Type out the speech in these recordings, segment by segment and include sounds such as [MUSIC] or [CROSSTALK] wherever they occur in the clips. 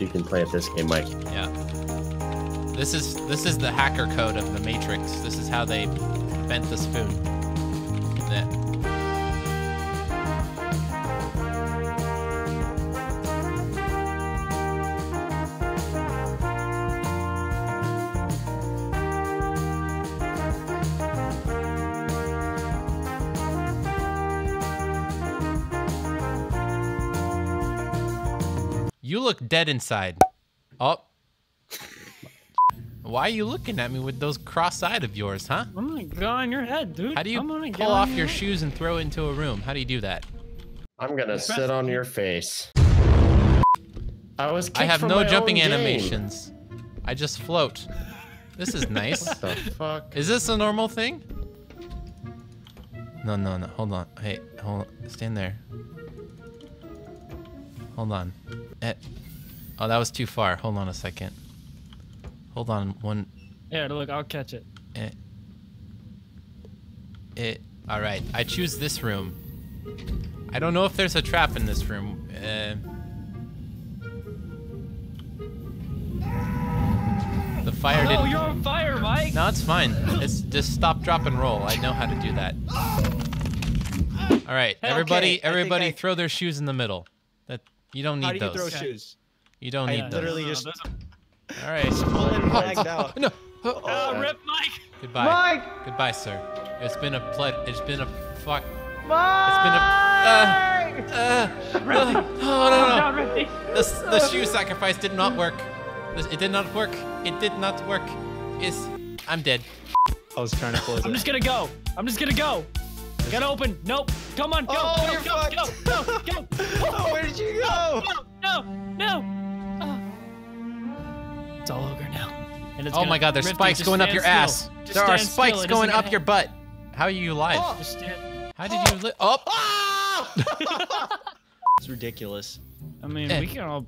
you can play at this game, Mike. Yeah. This is this is the hacker code of the Matrix. This is how they bent the spoon. That. You look dead inside. Oh. Why are you looking at me with those cross-eyed of yours, huh? Oh I'm gonna go on your head, dude. How do you oh I'm gonna pull off your your head. shoes and throw it into a room? How do you do that? I'm gonna sit on your face. I was. I have no jumping animations. I just float. This is [LAUGHS] nice. What the fuck? Is this a normal thing? No, no, no. Hold on. Hey, hold on. Stand there. Hold on. Eh. Oh, that was too far. Hold on a second. Hold on. One. Here, look, I'll catch it. Eh. It. All right. I choose this room. I don't know if there's a trap in this room. Uh, the fire Oh, didn't. Oh, you're on fire, Mike. No, it's fine. It's just stop, drop, and roll. I know how to do that. All right, everybody, I think everybody, I- throw their shoes in the middle. That you don't need How do you those. throw shoes? You don't I need those. literally No, no, just- All right. Pull it [LAUGHS] blacked out. [LAUGHS] No. Oh, rip, Mike. Goodbye. Mike! Goodbye, sir. It's been a ple- It's been a fuck. Mike! It's been a. Uh, uh, uh, oh no no. Rippy. The, the shoe sacrifice did not work. It did not work. It did not work. Is I'm dead. I was trying to close I'm it. just gonna go. I'm just gonna go. Gotta open. Nope. Come on, go. Oh, go, you're go, fucked. go, go, [LAUGHS] go. Oh, where did you go? No, no, no. Oh. It's all ogre now. And it's Oh my god, there's spikes going up your still. ass. Just There are spikes still. Going up your butt. How are you alive? happen. Just stand. How did you li- Oh! [LAUGHS] It's ridiculous. I mean, Eh. we can all.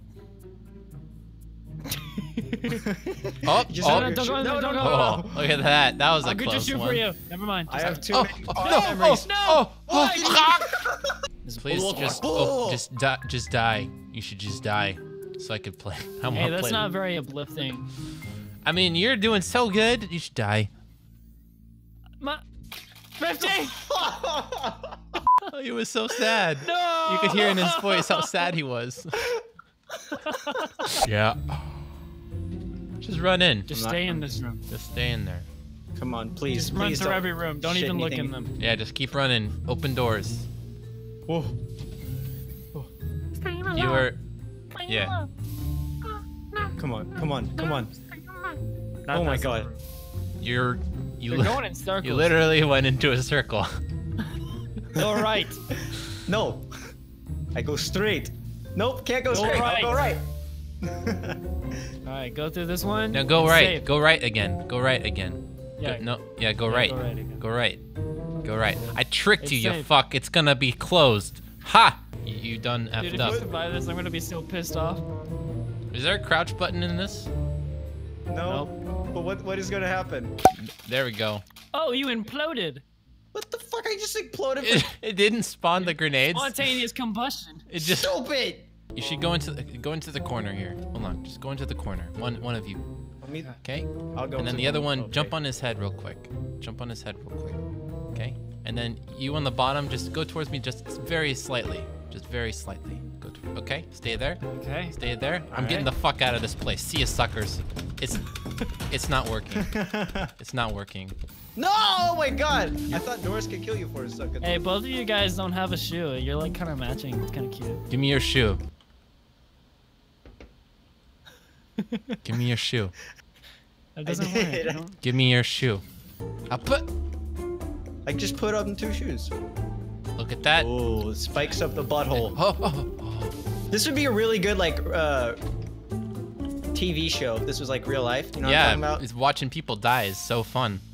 [LAUGHS] Oh! Just oh. Don't go No, don't go. Oh, look at that. That was a I'll get your close shoe one. for you. Never mind. I Just- have too Oh, many oh, fire no, memories. no. oh, oh, Why? oh. Please just, oh, just, die, just die. You should just die, so I could play. [LAUGHS] I Hey, that's play. not very uplifting. I mean, you're doing so good. You should die. Ma- Rifty! Oh, [LAUGHS] he was so sad. No! You could hear in his voice how sad he was. yeah. Just run in. Just I'm stay not- in this room. Just stay in there. Come on, please, Just run please through every room. Don't even look in them. Yeah, just keep running. Open doors. Whoa. You were. Yeah. Come on, come on, come on. Not Oh my that god. room. You're. You. They're going in circles. You literally went into a circle. [LAUGHS] Go right. [LAUGHS] No. I go straight. Nope, can't go Go straight. I'll go right. [LAUGHS] All right, go through this one. No, go right. safe. Go right again. Go right again. Go- Yeah. no. Yeah, go Yeah, right. go right again. Go right. Go right. I tricked It's you, you fuck. It's gonna be closed. Ha! You, you done Dude, effed if you up. survive this, I'm gonna be so pissed off. Is there a crouch button in this? No. But what what is gonna happen? There we go. Oh, you imploded. What the fuck? I just exploded. It, [LAUGHS] it didn't spawn the grenades. Spontaneous combustion. It just. Stupid. You should go into the, go into the corner here. Hold on. Just go into the corner. One one of you. Okay. I'll go. And then the other one, okay. jump on his head real quick. Jump on his head real quick. Okay? And then you on the bottom, just go towards me just very slightly. Just very slightly. Go to, okay? Stay there. Okay. Stay there. I'm Alright. getting the fuck out of this place. See you suckers. It's [LAUGHS] it's not working. [LAUGHS] It's not working. No! Oh my god! I thought Doris could kill you for a second. Hey, both of you guys don't have a shoe. You're like kind of matching. It's kind of cute. Give me your shoe. [LAUGHS] Give me your shoe. That doesn't work. you know? Give me your shoe. I'll put I just put on two shoes. look at that. Oh, spikes up the butthole. Oh, oh, oh. This would be a really good like uh TV show. If this was like real life. You know what I'm Yeah, talking it's watching people die is so fun. [LAUGHS]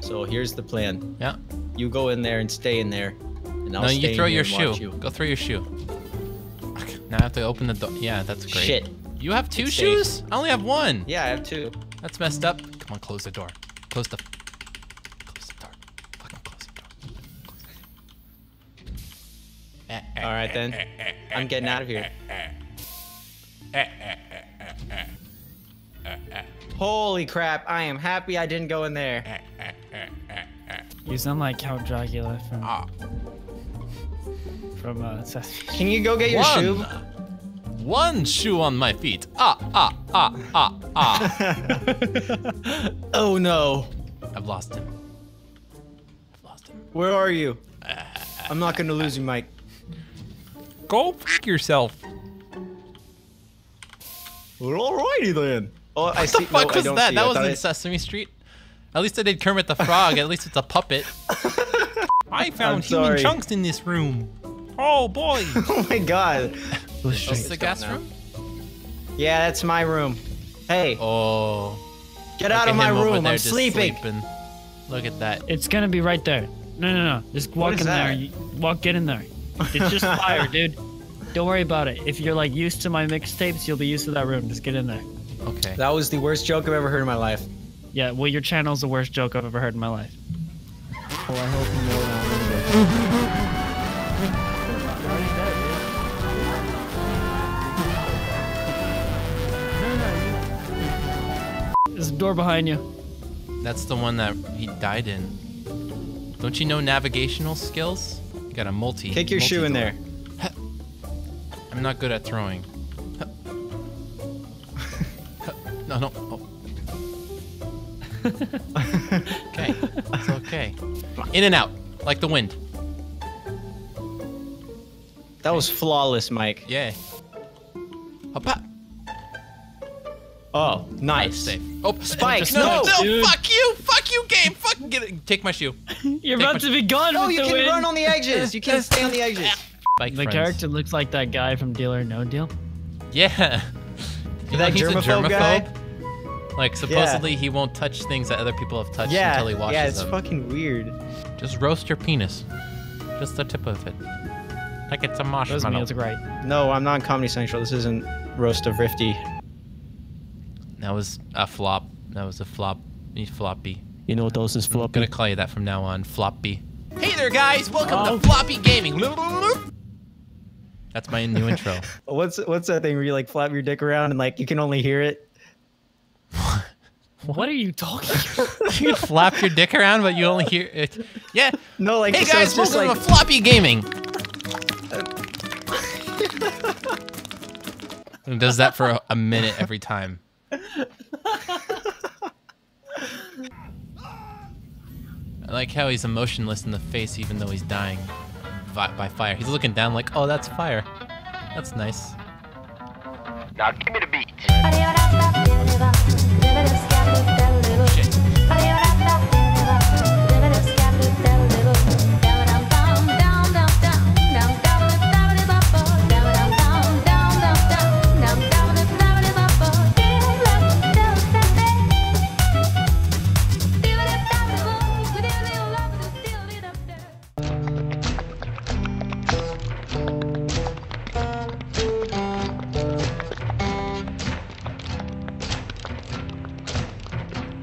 So here's the plan. Yeah. You go in there and stay in there. And I'll no, stay you throw here your shoe. You. Go throw your shoe. Now I have to open the door. Yeah, that's great. Shit. You have two It's safe. shoes? I only have one. Yeah, I have two. That's messed up. Come on, close the door. Close the. Close the door. Fucking close the door. All right then. I'm getting out of here. Holy crap! I am happy I didn't go in there. You sound like Count Dracula from Ah. From uh, Sesame. Can you go get your One. shoe? One shoe on my feet. Ah, ah, ah, ah, ah. [LAUGHS] Oh no! I've lost him. I've lost him. Where are you? I'm not gonna lose you, Mike. Go f yourself. Well, alrighty then. Oh, I What see. the fuck no, I was don't that? see That wasn't in I- Sesame Street. At least I did Kermit the Frog. At least it's a puppet. [LAUGHS] I found I'm human sorry. chunks in this room. Oh boy. [LAUGHS] Oh my god. This oh, is the guest room? Yeah, that's my room. Hey, Oh. get out of my room. there I'm just sleeping. Look at that. It's gonna be right there. No, no, no. Just walk is in there. that? You- Walk, get in there. It's just [LAUGHS] fire, dude. Don't worry about it. If you're like used to my mixtapes, you'll be used to that room. Just get in there. Okay. That was the worst joke I've ever heard in my life. Yeah, well, your channel's the worst joke I've ever heard in my life. Well, I hope you know [LAUGHS] door behind you. That's the one that he died in. Don't you know navigational skills? You got a multi. Kick your shoe in multi-door. there. [LAUGHS] I'm not good at throwing. [LAUGHS] no, no. Oh. [LAUGHS] okay. It's okay. In and out, like the wind. That was flawless, Mike. Yeah. Hoppa. Oh, nice. Safe. Oh, Spike, no, no, no, fuck you, fuck you, game, fuck, get it, take my shoe. [LAUGHS] You're Take about to be gone No, with you can wind. run on the edges. You can't stay on the [LAUGHS] edges. Bike the friends. character looks like that guy from Deal or No Deal. Yeah. [LAUGHS] You That know he's a germaphobe guy? Like supposedly he won't touch things that other people have touched Yeah, until he washes them. yeah, it's them. fucking weird. Just roast your penis. Just the tip of it. Like it's a Those marshmallow. meals are great. No, I'm not on Comedy Central. This isn't roast of Rifty. That was a flop. That was a flop. He's floppy. You know what else is I'm gonna call you that from now on. Floppy. Hey there, guys! Welcome Oh. to Floppy Gaming. That's my new intro. [LAUGHS] What's what's that thing where you like flap your dick around and like you can only hear it? What are you talking? [LAUGHS] you flap your dick around, but you only hear it. Yeah. No, like Hey so guys, welcome like to Floppy Gaming. Does that for a, a minute every time. I like how he's emotionless in the face even though he's dying by fire. He's looking down like, oh, that's fire. That's nice. Now give me the beat.